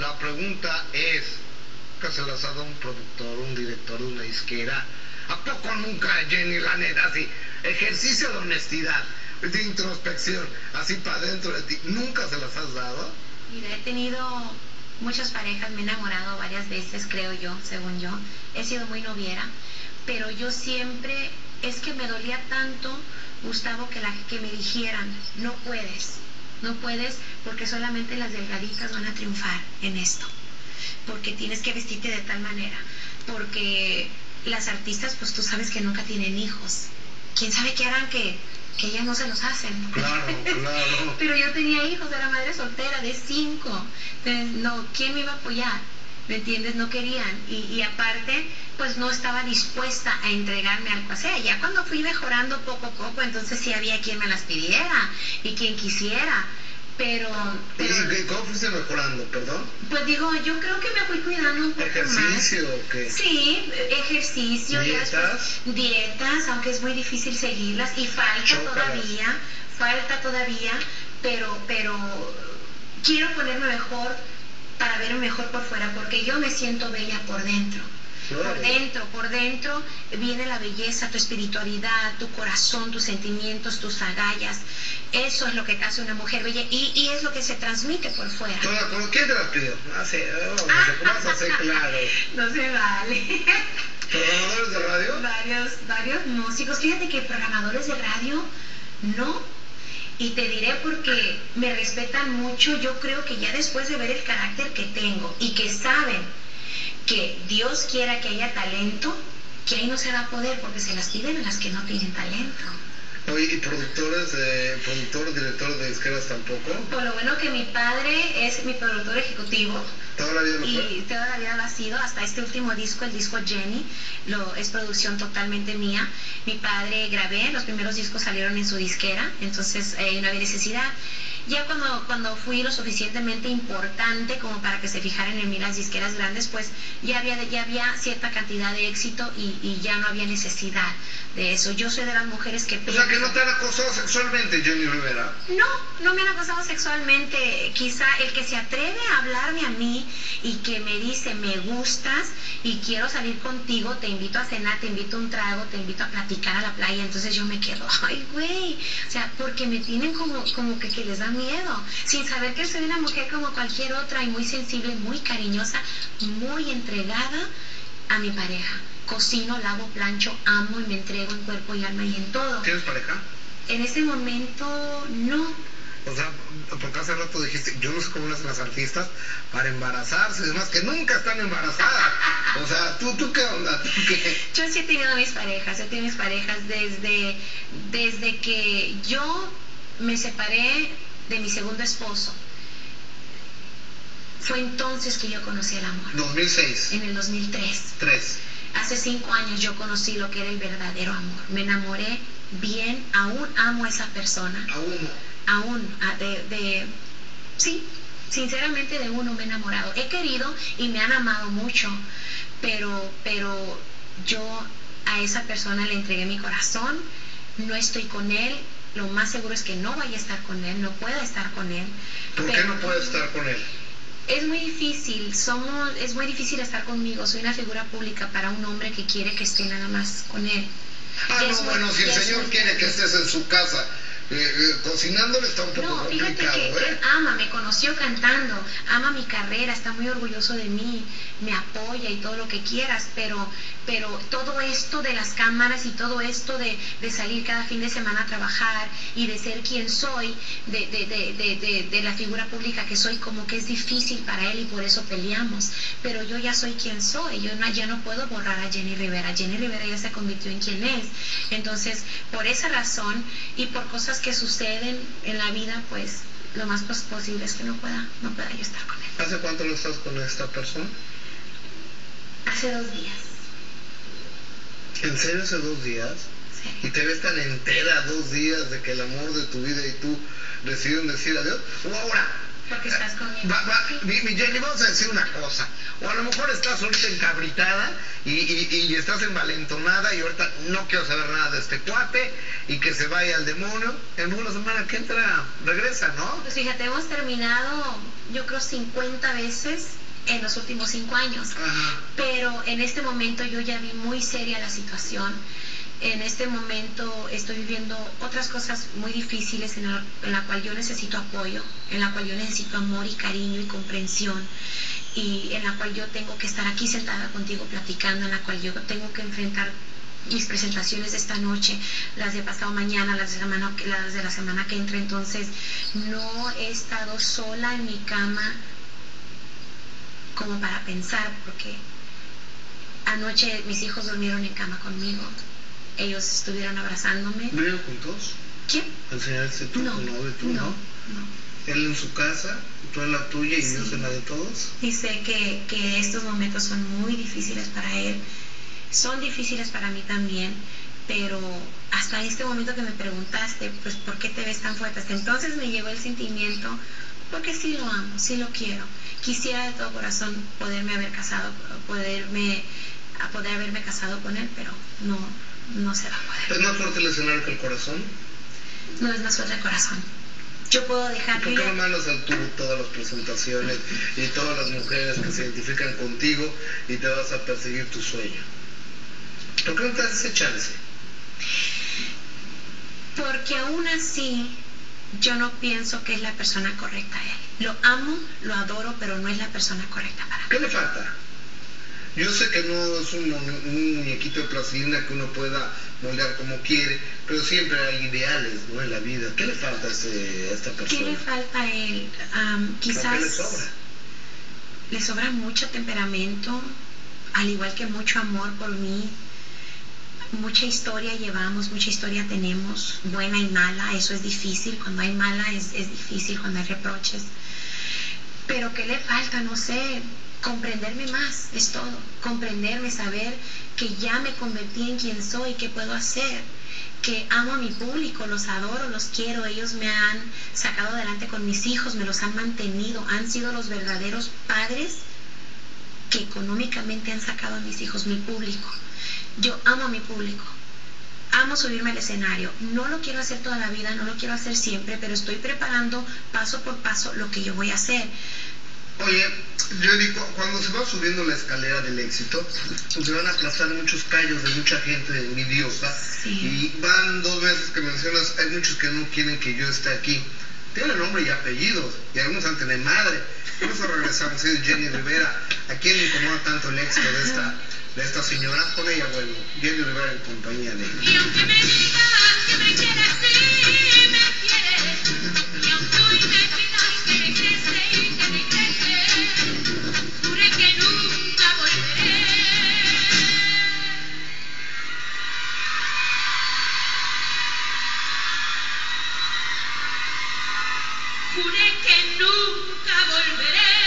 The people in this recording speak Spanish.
la pregunta es, ¿qué se las ha dado un productor, un director una disquera? ¿A poco nunca, Jenny, la neta, así, ejercicio de honestidad, de introspección, así para dentro de ti, ¿nunca se las has dado? Mira, he tenido muchas parejas, me he enamorado varias veces, creo yo, según yo. He sido muy noviera, pero yo siempre, es que me dolía tanto, Gustavo, que, la, que me dijeran, no puedes, no puedes porque solamente las delgaditas van a triunfar en esto, porque tienes que vestirte de tal manera, porque las artistas, pues tú sabes que nunca tienen hijos. ¿Quién sabe qué harán que, que ellas no se los hacen? Claro, claro. Pero yo tenía hijos, era madre soltera de cinco. Entonces, no, ¿quién me iba a apoyar? ¿Me entiendes? No querían. Y, y aparte, pues no estaba dispuesta a entregarme algo así. Ya cuando fui mejorando poco a poco, entonces sí había quien me las pidiera y quien quisiera. Pero, pero ¿Y cómo fuiste mejorando, perdón? pues digo, yo creo que me fui cuidando un poco más. ¿Ejercicio o qué? Sí, ejercicio, ¿Dietas? después- dietas, aunque es muy difícil seguirlas y falta Chócalas. todavía, falta todavía, pero, pero quiero ponerme mejor para verme mejor por fuera, porque yo me siento bella por dentro. Por dentro, por dentro viene la belleza, tu espiritualidad, tu corazón, tus sentimientos, tus agallas. Eso es lo que hace una mujer bella y, y es lo que se transmite por fuera. ¿Estoy de acuerdo? ¿Quién te las pidió? Ah, sí, vamos, vamos a hacer claro. No se vale. ¿Programadores de radio? varios, varios músicos. Fíjate que programadores de radio no. Y te diré porque me respetan mucho. Yo creo que ya después de ver el carácter que tengo y que saben que Dios quiera que haya talento, que ahí no se va a poder porque se las piden a las que no tienen talento. Oye, ¿y productores, de, productor, director de disqueras tampoco? Por lo bueno que mi padre es mi productor ejecutivo. ¿Toda la vida lo fue? y toda la vida lo ha sido hasta este último disco, el disco Jenny, lo, es producción totalmente mía. Mi padre grabé, los primeros discos salieron en su disquera, entonces eh, no había necesidad. Ya cuando, cuando fui lo suficientemente importante como para que se fijaran en mí las disqueras grandes, pues ya había, ya había cierta cantidad de éxito y, y ya no había necesidad de eso. Yo soy de las mujeres que... O sea, que no te han acosado sexualmente, Jenny Rivera. No, no me han acosado sexualmente. Quizá el que se atreve a hablarme a mí y que me dice, me gustas y quiero salir contigo, te invito a cenar, te invito a un trago, te invito a platicar a la playa, entonces yo me quedo, ay, güey. O sea, porque me tienen como, como que, que les da miedo, sin saber que soy una mujer como cualquier otra y muy sensible, muy cariñosa, muy entregada a mi pareja. Cocino, lavo, plancho, amo y me entrego en cuerpo y alma y en todo. ¿Tienes pareja? En ese momento no. O sea, porque hace rato dijiste, yo no sé cómo lo hacen las artistas para embarazarse, es más que nunca están embarazadas. O sea, ¿tú, tú qué onda? ¿Tú qué? Yo sí he tenido mis parejas, he tenido mis parejas desde, desde que yo me separé de mi segundo esposo. Fue entonces que yo conocí el amor, 2006, en el 2003. 3. Hace cinco años yo conocí lo que era el verdadero amor. Me enamoré bien, aún amo a esa persona, aún a- de, de, sí, sinceramente de uno me he enamorado. He querido y me han amado mucho, pero, pero yo a esa persona le entregué mi corazón, no estoy con él, lo más seguro es que no vaya a estar con él, no pueda estar con él. ¿Por qué pero- no puedes estar con él? es muy difícil, somos, es muy difícil estar conmigo. Soy una figura pública para un hombre que quiere que esté nada más con él. Ah, no, muy- bueno, si el señor quiere que estés en su casa eh, eh, cocinándole está un poco No, fíjate complicado, ama, me conoció cantando, ama mi carrera, está muy orgulloso de mí, me apoya y todo lo que quieras, pero, pero todo esto de las cámaras y todo esto de, de salir cada fin de semana a trabajar y de ser quien soy, de, de, de, la figura pública que soy, como que es difícil para él y por eso peleamos. Pero yo ya soy quien soy, yo ya no puedo borrar a Jenny Rivera, Jenny Rivera ya se convirtió en quien es. Entonces, por esa razón y por cosas que suceden en la vida, pues lo más pos- posible es que no pueda, no pueda yo estar con él. ¿Hace cuánto no estás con esta persona? Hace dos días. ¿En serio hace dos días? sí. ¿Y te ves tan entera dos días de que el amor de tu vida y tú deciden decir adiós? Ahora, Porque estás conmigo. Va, va, mi, mi Jenny, vamos a decir una cosa. O a lo mejor estás ahorita encabritada y, y, y estás envalentonada y ahorita no quiero saber nada de este cuate y que se vaya al demonio. En una semana que entra regresa, ¿no? Pues fíjate, hemos terminado yo creo, 50 veces en los últimos cinco años. Pero en este momento yo ya vi muy seria la situación. En este momento estoy viviendo otras cosas muy difíciles en la, en la cual yo necesito apoyo, en la cual yo necesito amor y cariño y comprensión y en la cual yo tengo que estar aquí sentada contigo platicando, en la cual yo tengo que enfrentar mis presentaciones de esta noche, las de pasado mañana, las de, semana, las de la semana que entra. Entonces, no he estado sola en mi cama como para pensar, porque anoche mis hijos durmieron en cama conmigo. Ellos estuvieron abrazándome. ¿Vivieron juntos? ¿Quién? ¿Enseñarse tú, no, no, tú, no, no. Él en su casa, tú en la tuya y Dios en la de todos. Y sé que, que estos momentos son muy difíciles para él son difíciles para mí también, pero hasta este momento que me preguntaste, pues, ¿por qué te ves tan fuerte? Hasta entonces me llegó el sentimiento, porque sí lo amo, sí lo quiero. Quisiera de todo corazón poderme haber casado, poderme, poder haberme casado con él, pero no, no se va a poder. ¿Es más fuerte el escenario que el corazón? No es más fuerte el corazón. Yo puedo dejar ¿Por qué no mandas al tubo todas las presentaciones y todas las mujeres que se identifican contigo y te vas a perseguir tu sueño? ¿Por qué no te das ese chance? Porque aún así yo no pienso que es la persona correcta a él. Lo amo, lo adoro, pero no es la persona correcta para mí. ¿Qué le falta? Yo sé que no es un, muñequito de plastilina que uno pueda moldear como quiere, pero siempre hay ideales ¿no? en la vida. ¿Qué le falta a, este, esta persona? ¿Qué le falta a él? quizás ¿Qué le sobra? Le sobra mucho temperamento, al igual que mucho amor por mí, mucha historia llevamos, mucha historia tenemos, buena y mala, eso es difícil, cuando hay mala es, difícil, cuando hay reproches. Pero ¿qué le falta? No sé, comprenderme más, es todo, comprenderme, saber que ya me convertí en quien soy, qué puedo hacer, que amo a mi público, los adoro, los quiero, ellos me han sacado adelante con mis hijos, me los han mantenido, han sido los verdaderos padres que económicamente han sacado a mis hijos, mi público. Yo amo a mi público, amo subirme al escenario. No lo quiero hacer toda la vida, no lo quiero hacer siempre, pero estoy preparando paso por paso lo que yo voy a hacer. Oye, yo digo, cuando se va subiendo la escalera del éxito, pues se van a aplastar muchos callos de mucha gente envidiosa. Y van dos veces que mencionas, hay muchos que no quieren que yo esté aquí. Tienen nombre y apellidos, y algunos han tenido madre. Por eso regresamos, es Jenny Rivera. ¿A quién le incomoda tanto el éxito de esta de esta señora, con ella vuelvo, Jenny Rivera en compañía de ella. Y aunque me digas que me quieres, sí Juré que nunca volveré.